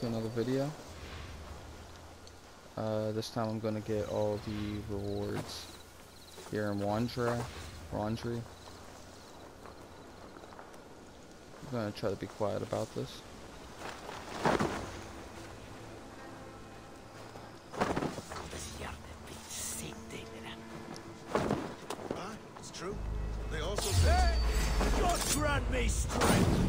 to another video. Uh, this time I'm gonna get all the rewards here in Wandra, Wandrie. I'm gonna try to be quiet about this. It's true. They also say... God grant me strength!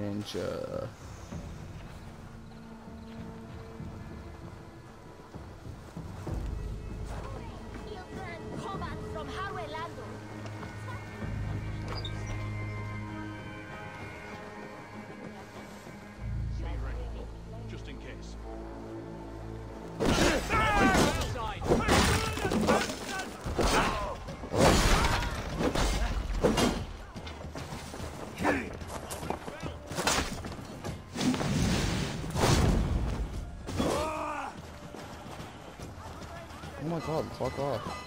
Ninja. Oh my god, fuck off.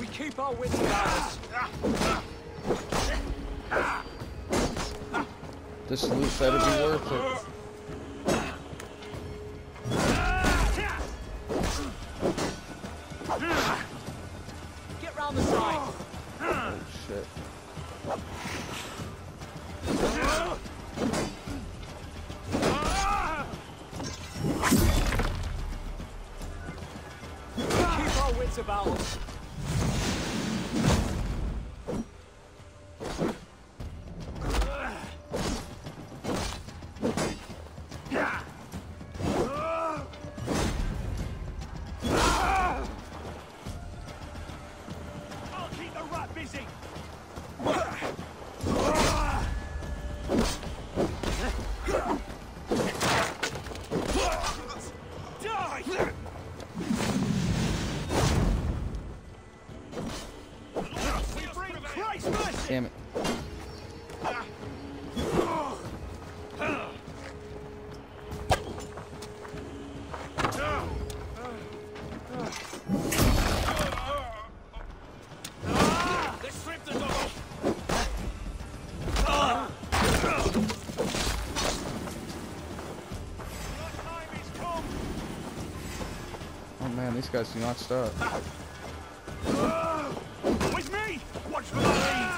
We keep our wits about us. This loot better be worth it. About Christmas! Damn it. They stripped us of time is come. Oh man, these guys do not stop. Ah! Watch for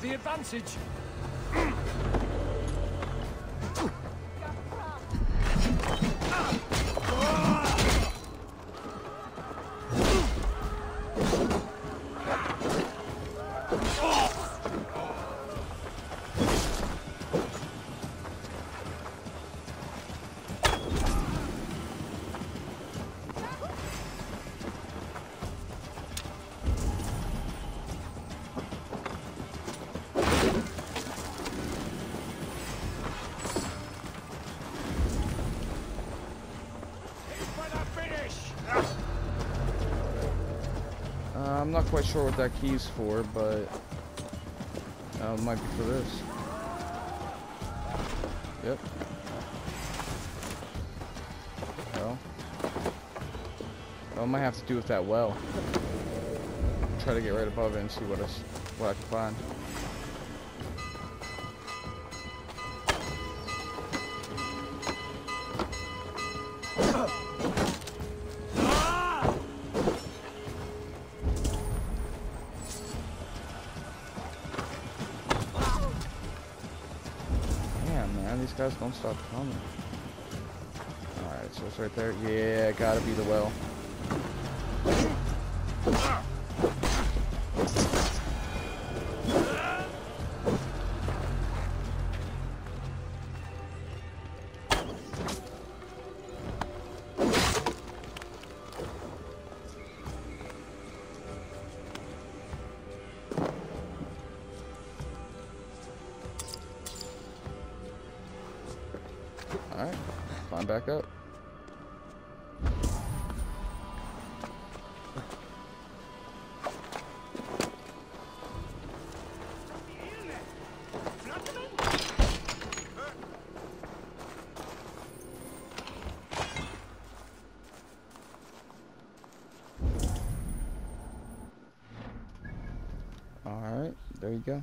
the advantage. Not quite sure what that key's for, but uh, it might be for this. Yep. Well, I might have to do with that well. Try to get right above it and see what, I, what I can find. Guys don't stop coming. Alright, so it's right there. Yeah, gotta be the well. Back up. Alright, there you go.